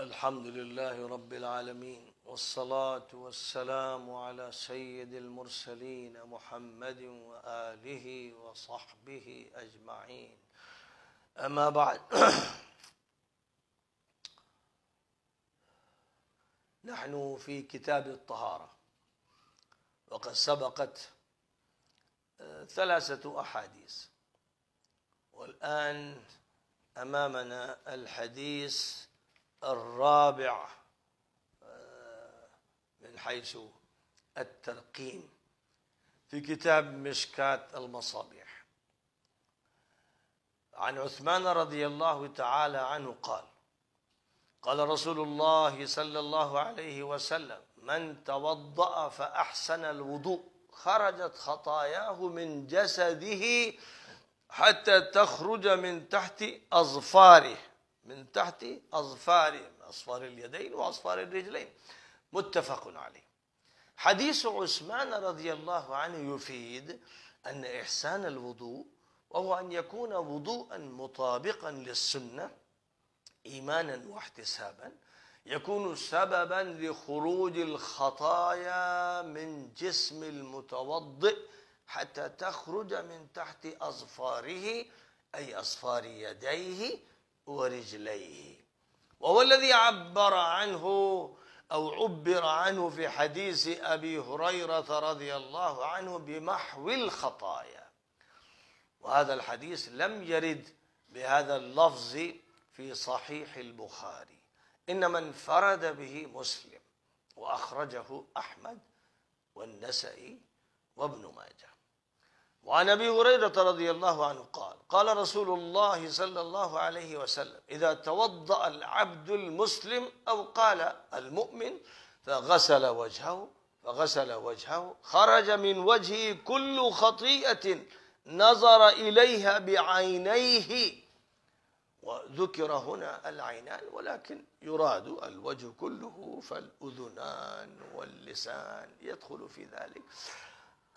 الحمد لله رب العالمين والصلاة والسلام على سيد المرسلين محمد وآله وصحبه أجمعين. أما بعد نحن في كتاب الطهارة وقد سبقت آه، ثلاثة أحاديث. والآن أمامنا الحديث الرابع آه، من حيث الترقيم في كتاب مشكاة المصابيح. عن عثمان رضي الله تعالى عنه قال قال رسول الله صلى الله عليه وسلم من توضأ فأحسن الوضوء خرجت خطاياه من جسده حتى تخرج من تحت أظفاره من تحت أظفاره أظفار اليدين وأظفار الرجلين. متفق عليه. حديث عثمان رضي الله عنه يفيد أن إحسان الوضوء وهو أن يكون وضوءا مطابقا للسنة إيمانا واحتسابا يكون سببا لخروج الخطايا من جسم المتوضئ حتى تخرج من تحت أظفاره أي أظفار يديه ورجليه. وهو الذي عبر عنه أو عبر عنه في حديث أبي هريرة رضي الله عنه بمحو الخطايا. وهذا الحديث لم يرد بهذا اللفظ في صحيح البخاري. إنما انفرد به مسلم وأخرجه أحمد والنسائي وابن ماجه. وعن أبي هريرة رضي الله عنه قال قال رسول الله صلى الله عليه وسلم إذا توضأ العبد المسلم أو قال المؤمن فغسل وجهه فغسل وجهه خرج من وجهه كل خطيئة نظر إليها بعينيه وذكر هنا العينان ولكن يراد الوجه كله فالأذنان واللسان يدخل في ذلك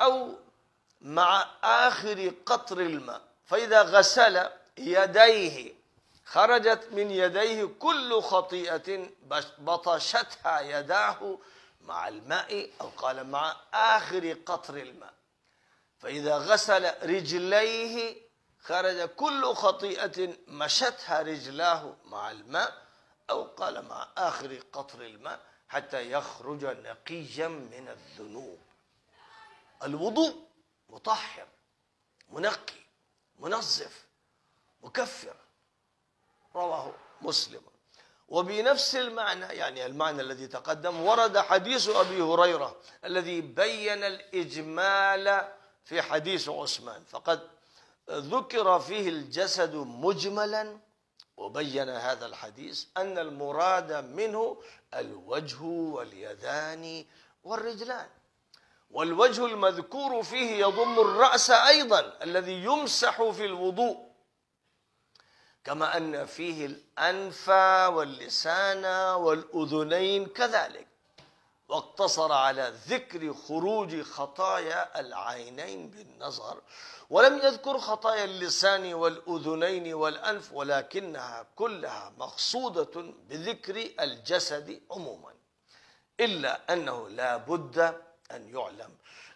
أو مع آخر قطر الماء. فإذا غسل يديه خرجت من يديه كل خطيئة بطشتها يداه مع الماء أو قال مع آخر قطر الماء. فإذا غسل رجليه خرج كل خطيئة مشتها رجلاه مع الماء أو قال مع آخر قطر الماء حتى يخرج نقيا من الذنوب. الوضوء مطهر منقي. منظف مكفر. رواه مسلم. وبنفس المعنى يعني المعنى الذي تقدم ورد حديث أبي هريرة الذي بين الإجمال في حديث عثمان. فقد ذكر فيه الجسد مجملا وبين هذا الحديث أن المراد منه الوجه واليدان والرجلان. والوجه المذكور فيه يضم الرأس أيضا الذي يمسح في الوضوء. كما أن فيه الأنف واللسان والأذنين كذلك. واقتصر على ذكر خروج خطايا العينين بالنظر. ولم يذكر خطايا اللسان والأذنين والأنف ولكنها كلها مقصودة بذكر الجسد عموما. إلا أنه لا بد أن يعلم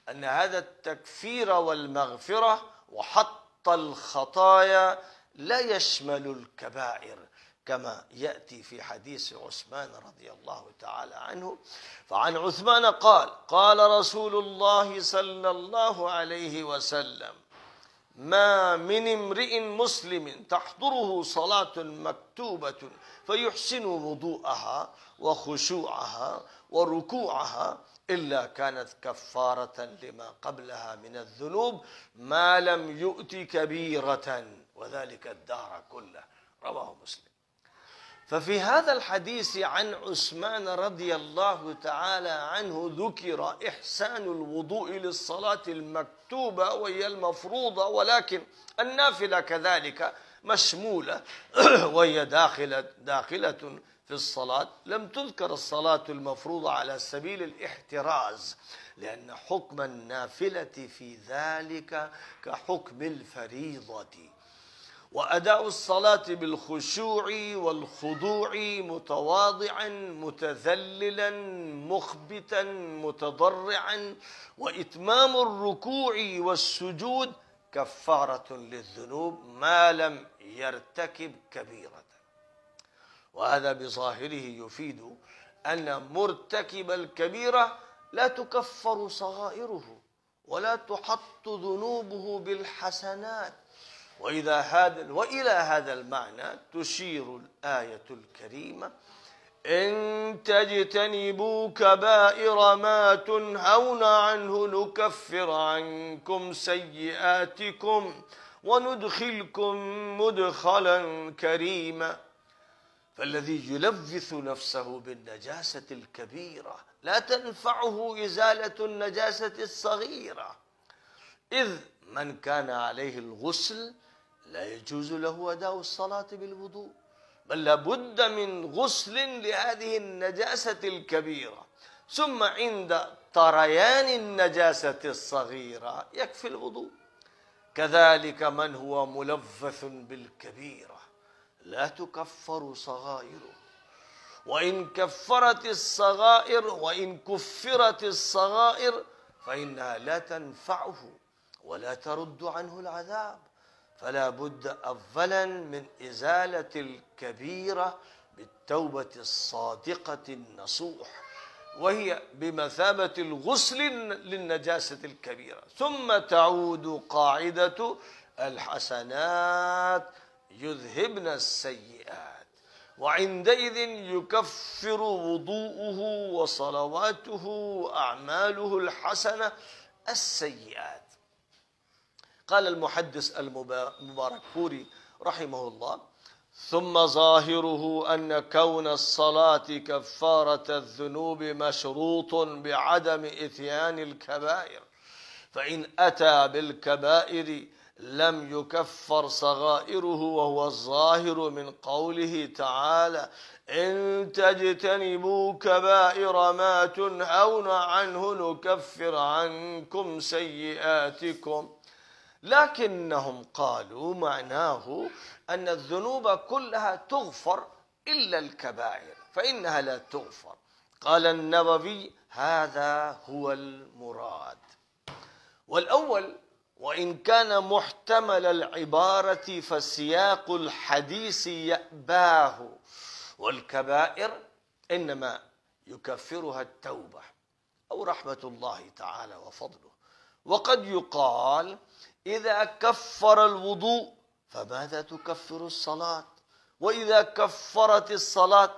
أن هذا التكفير والمغفرة وحط الخطايا لا يشمل الكبائر كما يأتي في حديث عثمان رضي الله تعالى عنه. فعن عثمان قال قال رسول الله صلى الله عليه وسلم ما من امرئ مسلم تحضره صلاة مكتوبة فيحسن وضوءها وخشوعها وركوعها إلا كانت كفارة لما قبلها من الذنوب ما لم يؤت كبيرة وذلك الدهر كله. رواه مسلم. ففي هذا الحديث عن عثمان رضي الله تعالى عنه ذكر إحسان الوضوء للصلاة المكتوبة وهي المفروضة ولكن النافلة كذلك مشمولة وهي داخلة داخلة في الصلاة. لم تذكر الصلاة المفروضة على سبيل الاحتراز لأن حكم النافلة في ذلك كحكم الفريضة. وأداء الصلاة بالخشوع والخضوع متواضعا متذللا مخبتا متضرعا وإتمام الركوع والسجود كفارة للذنوب ما لم يرتكب كبيرة. وهذا بظاهره يفيد أن مرتكب الكبيرة لا تكفر صغائره ولا تحط ذنوبه بالحسنات. وإذا هذا وإلى هذا المعنى تشير الآية الكريمة إن تجتنبوا كبائر ما تنهون عنه نكفر عنكم سيئاتكم وندخلكم مدخلا كريما. فالذي يلوث نفسه بالنجاسة الكبيرة لا تنفعه إزالة النجاسة الصغيرة. إذ من كان عليه الغسل لا يجوز له أداء الصلاة بالوضوء بل لابد من غسل لهذه النجاسة الكبيرة. ثم عند طريان النجاسة الصغيرة يكفي الوضوء. كذلك من هو ملوث بالكبيرة لا تكفر صغائره. وإن كفرت الصغائر وإن كفرت الصغائر فإنها لا تنفعه ولا ترد عنه العذاب. فلا بد أولا من إزالة الكبيرة بالتوبة الصادقة النصوح وهي بمثابة الغسل للنجاسة الكبيرة. ثم تعود قاعدة الحسنات يذهبن السيئات. وعندئذ يكفر وضوءه وصلواته وأعماله الحسنة السيئات. قال المحدث المبارك فوري رحمه الله ثم ظاهره أن كون الصلاة كفارة الذنوب مشروط بعدم إتيان الكبائر فإن أتى بالكبائر لم يكفر صغائره وهو الظاهر من قوله تعالى إن تجتنبوا كبائر ما تنهون عنه نكفر عنكم سيئاتكم. لكنهم قالوا معناه أن الذنوب كلها تغفر إلا الكبائر فإنها لا تغفر. قال النووي هذا هو المراد. والأول وإن كان محتمل العبارة فسياق الحديث يأباه والكبائر إنما يكفرها التوبة أو رحمة الله تعالى وفضله. وقد يقال إذا كفر الوضوء فماذا تكفر الصلاة؟ وإذا كفرت الصلاة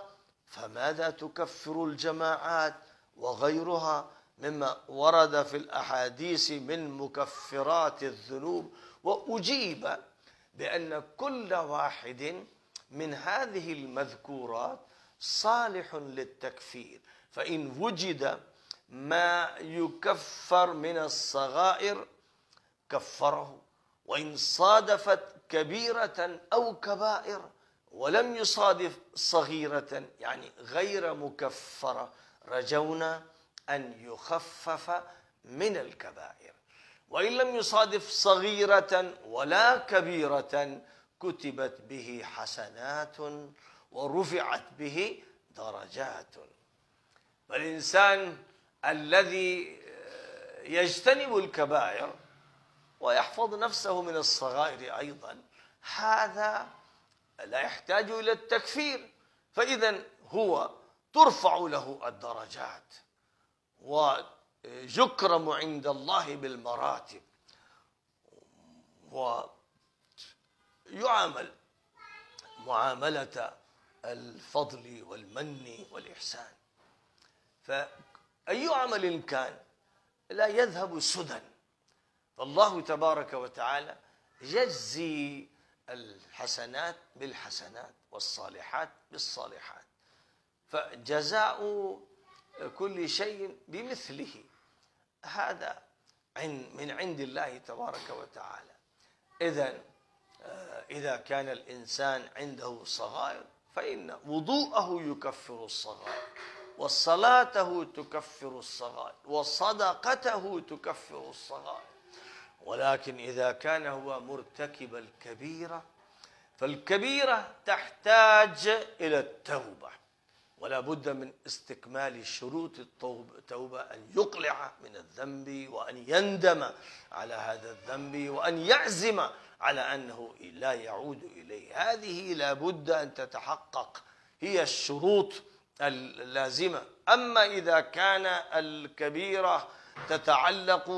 فماذا تكفر الجماعات وغيرها؟ مما ورد في الأحاديث من مكفرات الذنوب. وأجيب بأن كل واحد من هذه المذكورات صالح للتكفير. فإن وجد ما يكفر من الصغائر كفره وإن صادفت كبيرة أو كبائر ولم يصادف صغيرة يعني غير مكفرة رجونا أن يخفف من الكبائر. وإن لم يصادف صغيرة ولا كبيرة كتبت به حسنات ورفعت به درجات. فالإنسان الذي يجتنب الكبائر ويحفظ نفسه من الصغائر أيضا. هذا لا يحتاج إلى التكفير. فإذا هو ترفع له الدرجات. ويكرم عند الله بالمراتب. ويعامل معاملة الفضل والمن والإحسان. فأي عمل كان لا يذهب سدى. فالله تبارك وتعالى يجزي الحسنات بالحسنات والصالحات بالصالحات فجزاء كل شيء بمثله. هذا من عند الله تبارك وتعالى. إذا آه، إذا كان الإنسان عنده صغائر فإن وضوءه يكفر الصغائر وصلاته تكفر الصغائر وصدقته تكفر الصغائر. ولكن إذا كان هو مرتكب الكبيرة فالكبيرة تحتاج إلى التوبة. ولا بد من استكمال شروط التوبة أن يقلع من الذنب وأن يندم على هذا الذنب وأن يعزم على أنه لا يعود إليه. هذه لا بد أن تتحقق هي الشروط اللازمة. أما إذا كان الكبيرة تتعلق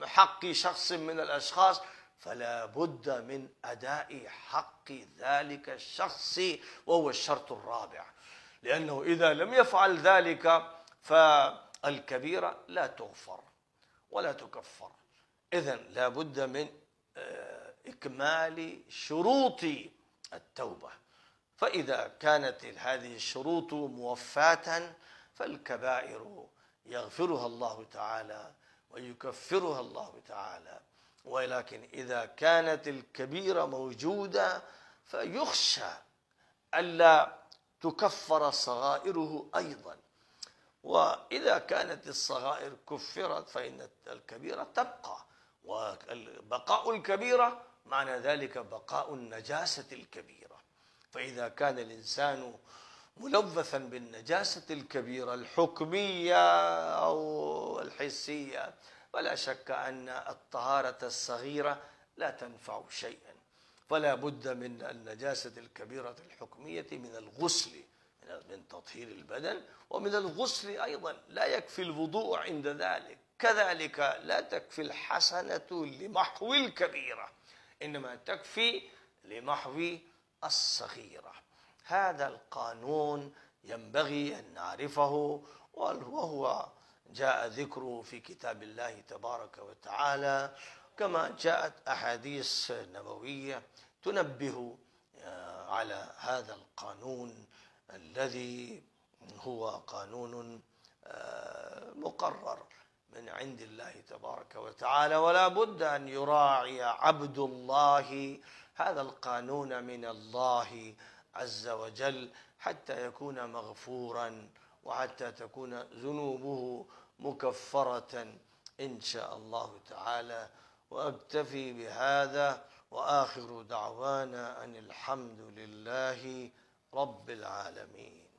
بحق شخص من الأشخاص فلا بد من أداء حق ذلك الشخص وهو الشرط الرابع. لأنه إذا لم يفعل ذلك فالكبيرة لا تغفر ولا تكفر. إذا لا بد من آه، إكمال شروط التوبة. فإذا كانت هذه الشروط موفاة فالكبائر يغفرها الله تعالى ويكفرها الله تعالى. ولكن إذا كانت الكبيرة موجودة فيخشى ألا تكفر صغائره أيضا. وإذا كانت الصغائر كفرت فإن الكبيرة تبقى. وبقاء الكبيرة معنى ذلك بقاء النجاسة الكبيرة. فإذا كان الإنسان ملوثا بالنجاسة الكبيرة الحكمية أو الحسية. ولا شك أن الطهارة الصغيرة لا تنفع شيئا. فلا بد من النجاسة الكبيرة الحكمية من الغسل من تطهير البدن ومن الغسل أيضا. لا يكفي الوضوء عند ذلك. كذلك لا تكفي الحسنة لمحو الكبيرة إنما تكفي لمحو الصغيرة. هذا القانون ينبغي أن نعرفه وهو جاء ذكره في كتاب الله تبارك وتعالى. كما جاءت أحاديث نبوية تنبه آه، على هذا القانون الذي هو قانون آه، مقرر من عند الله تبارك وتعالى. ولا بد أن يراعي عبد الله. هذا القانون من الله عز وجل حتى يكون مغفورا وحتى تكون ذنوبه مكفرة إن شاء الله تعالى. وأكتفي بهذا وآخر دعوانا أن الحمد لله رب العالمين.